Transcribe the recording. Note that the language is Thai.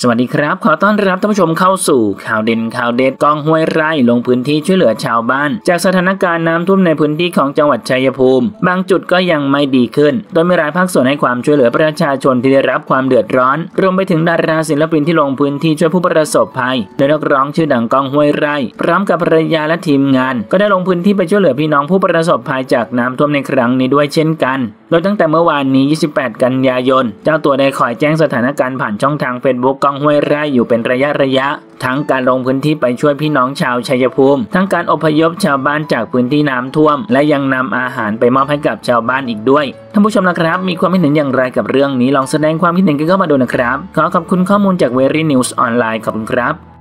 สวัสดีครับ ขอต้อนรับท่านผู้ชมเข้าสู่ข่าวเด่นข่าวเด็ดกองห้วยไร่ลงพื้นที่ช่วยเหลือชาวบ้าน จากสถานการณ์น้ำท่วมในพื้นที่ของจังหวัดชัยภูมิ บางจุดก็ยังไม่ดีขึ้น โดยมีหลายภาคส่วนให้ความช่วยเหลือประชาชนที่ได้รับความเดือดร้อน รวมไปถึงดาราศิลปินที่ลงพื้นที่ช่วยผู้ประสบภัย โดยนักร้องชื่อดังกองห้วยไร่ พร้อมกับภรรยาและทีมงาน ก็ได้ลงพื้นที่ไปช่วยเหลือพี่น้องผู้ประสบภัยจากน้ำท่วมในครั้งนี้ด้วยเช่นกัน โดยตั้งแต่เมื่อวานนี้ 28 กันยายน เจ้าตัวได้คอยแจ้งสถานการณ์ผ่านช่องทางเฟซบุ๊กก้องห้วยไร่อยู่เป็นระยะระยะ ทั้งการลงพื้นที่ไปช่วยพี่น้องชาวชัยภูมิ ทั้งการอพยพชาวบ้านจากพื้นที่น้ำท่วม และยังนำอาหารไปมอบให้กับชาวบ้านอีกด้วยท่านผู้ชมนะครับมีความคิดเห็นอย่างไรกับเรื่องนี้ลองแสดงความคิดเห็นกันเข้ามาดูนะครับ ขอขอบคุณข้อมูลจาก Very News Online ขอบคุณครับ